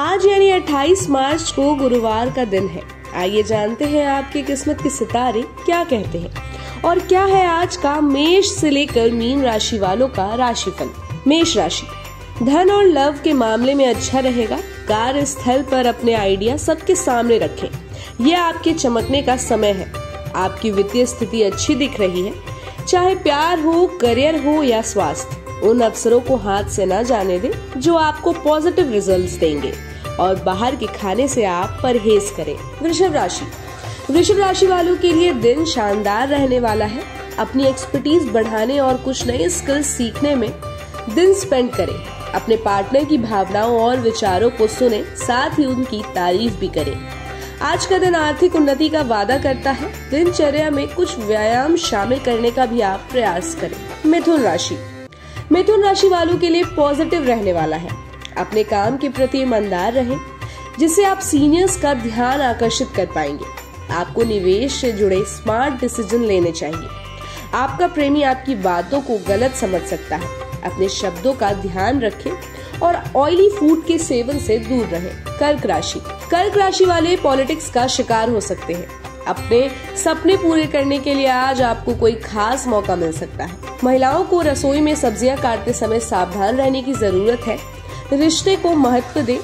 आज यानी 28 मार्च को गुरुवार का दिन है। आइए जानते हैं आपकी किस्मत के सितारे क्या कहते हैं और क्या है आज का मेष से लेकर मीन राशि वालों का राशिफल। मेष राशि, धन और लव के मामले में अच्छा रहेगा। कार्य स्थल पर अपने आइडिया सबके सामने रखें। ये आपके चमकने का समय है। आपकी वित्तीय स्थिति अच्छी दिख रही है। चाहे प्यार हो, करियर हो या स्वास्थ्य, उन अवसरों को हाथ से न जाने दें जो आपको पॉजिटिव रिजल्ट्स देंगे। और बाहर के खाने से आप परहेज करें। वृषभ राशि। वृषभ राशि वालों के लिए दिन शानदार रहने वाला है। अपनी एक्सपर्टीज बढ़ाने और कुछ नए स्किल्स सीखने में दिन स्पेंड करें। अपने पार्टनर की भावनाओं और विचारों को सुने, साथ ही उनकी तारीफ़ भी करें। आज का दिन आर्थिक उन्नति का वादा करता है। दिनचर्या में कुछ व्यायाम शामिल करने का भी आप प्रयास करें। मिथुन राशि। मिथुन राशि वालों के लिए पॉजिटिव रहने वाला है। अपने काम के प्रति ईमानदार रहें, जिससे आप सीनियर्स का ध्यान आकर्षित कर पाएँगे। आपको निवेश से जुड़े स्मार्ट डिसीज़न लेने चाहिए। आपका प्रेमी आपकी बातों को गलत समझ सकता है। अपने शब्दों का ध्यान रखें और ऑयली फ़ूड के सेवन से दूर रहें। कर्क राशि। कर्क राशि वाले पॉलिटिक्स का शिकार हो सकते हैं। अपने सपने पूरे करने के लिए आज आपको कोई खास मौका मिल सकता है। महिलाओं को रसोई में सब्ज़ियाँ काटते समय सावधान रहने की ज़रूरत है। रिश्ते को महत्व दे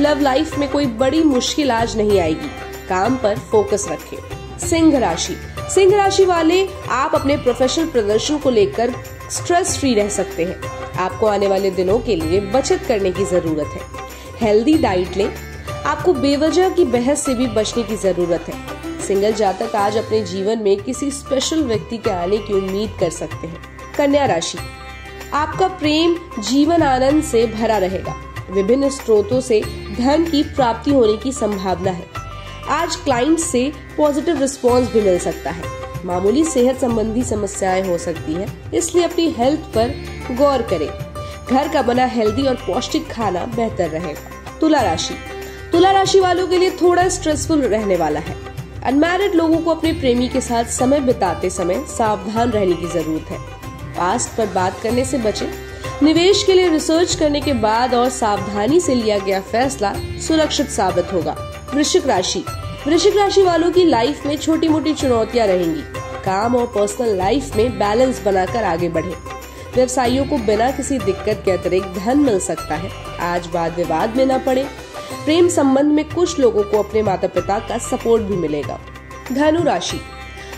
लव लाइफ में कोई बड़ी मुश्किल आज नहीं आएगी। काम पर फोकस रखें। सिंह राशि। सिंह राशि वाले आप अपने प्रोफेशनल प्रदर्शन को लेकर स्ट्रेस फ्री रह सकते हैं। आपको आने वाले दिनों के लिए बचत करने की ज़रूरत है। हेल्दी डाइट लें। आपको बेवजह की बहस से भी बचने की ज़रूरत है। सिंगल जातक आज अपने जीवन में किसी स्पेशल व्यक्ति के आने की उम्मीद कर सकते हैं। कन्या राशि। आपका प्रेम जीवन आनंद से भरा रहेगा। विभिन्न स्रोतों से धन की प्राप्ति होने की संभावना है। आज क्लाइंट से पॉजिटिव रिस्पांस भी मिल सकता है। मामूली सेहत संबंधी समस्याएँ हो सकती है, इसलिए अपनी हेल्थ पर गौर करें। घर का बना हेल्दी और पौष्टिक खाना बेहतर रहेगा। तुला राशि। तुला राशि वालों के लिए थोड़ा स्ट्रेसफुल रहने वाला है। अनमैरिड लोगों को अपने प्रेमी के साथ समय बिताते समय सावधान रहने की ज़रूरत है। पास्ट पर बात करने से बचें। निवेश के लिए रिसर्च करने के बाद और सावधानी से लिया गया फैसला सुरक्षित साबित होगा। वृश्चिक राशि। वृश्चिक राशि वालों की लाइफ में छोटी मोटी चुनौतियाँ रहेंगी। काम और पर्सनल लाइफ में बैलेंस बनाकर आगे बढ़े। व्यवसायियों को बिना किसी दिक्कत के अतिरिक्त धन मिल सकता है। आज वाद विवाद में न पड़े। प्रेम संबंध में कुछ लोगों को अपने माता पिता का सपोर्ट भी मिलेगा। धनु राशि।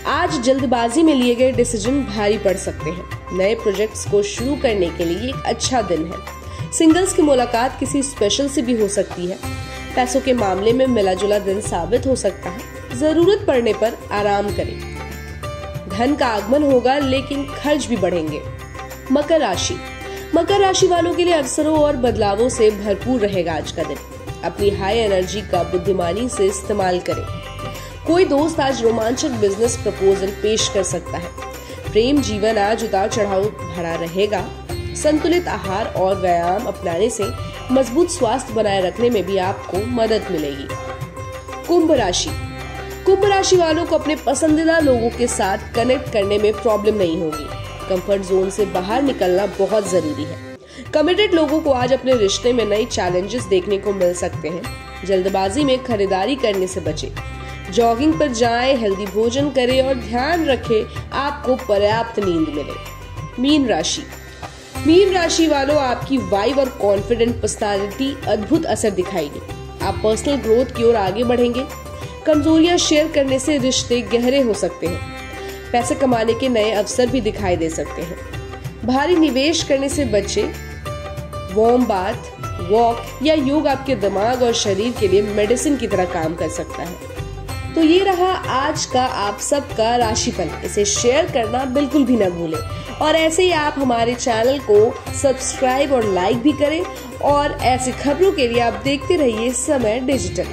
आज जल्दबाजी में लिए गए डिसीज़न भारी पड़ सकते हैं। नए प्रोजेक्ट्स को शुरू करने के लिए एक अच्छा दिन है। सिंगल्स की मुलाकात किसी स्पेशल से भी हो सकती है। पैसों के मामले में मिला जुला दिन साबित हो सकता है। ज़रूरत पड़ने पर आराम करें। धन का आगमन होगा, लेकिन खर्च भी बढ़ेंगे। मकर राशि। मकर राशि वालों के लिए अवसरों और बदलावों से भरपूर रहेगा आज का दिन। अपनी हाई एनर्जी का बुद्धिमानी से इस्तेमाल करें। कोई दोस्त आज रोमांचक बिज़नेस प्रपोजल पेश कर सकता है। प्रेम जीवन आज उतार चढ़ाव भरा रहेगा। संतुलित आहार और व्यायाम अपनाने से मज़बूत स्वास्थ्य बनाए रखने में भी आपको मदद मिलेगी। कुंभ राशि। कुंभ राशि वालों को अपने पसंदीदा लोगों के साथ कनेक्ट करने में प्रॉब्लम नहीं होगी। कंफर्ट जोन से बाहर निकलना बहुत ज़रूरी है। कमिटेड लोगों को आज अपने रिश्ते में नए चैलेंजेस देखने को मिल सकते हैं। जल्दबाजी में खरीदारी करने से बचे। जॉगिंग पर जाएँ, हेल्दी भोजन करें और ध्यान रखें आपको पर्याप्त नींद मिले। मीन राशि। मीन राशि वालों आपकी वाइव और कॉन्फिडेंट पर्सनालिटी अद्भुत असर दिखाएगी। आप पर्सनल ग्रोथ की ओर आगे बढ़ेंगे। कमजोरियाँ शेयर करने से रिश्ते गहरे हो सकते हैं। पैसे कमाने के नए अवसर भी दिखाई दे सकते हैं। भारी निवेश करने से बचे। वार्म बाथ वॉक या योग आपके दिमाग और शरीर के लिए मेडिसिन की तरह काम कर सकता है। तो ये रहा आज का आप सबका राशिफल। इसे शेयर करना बिल्कुल भी ना भूलें। और ऐसे ही आप हमारे चैनल को सब्सक्राइब और लाइक भी करें। और ऐसी खबरों के लिए आप देखते रहिए समय डिजिटल